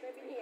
全给你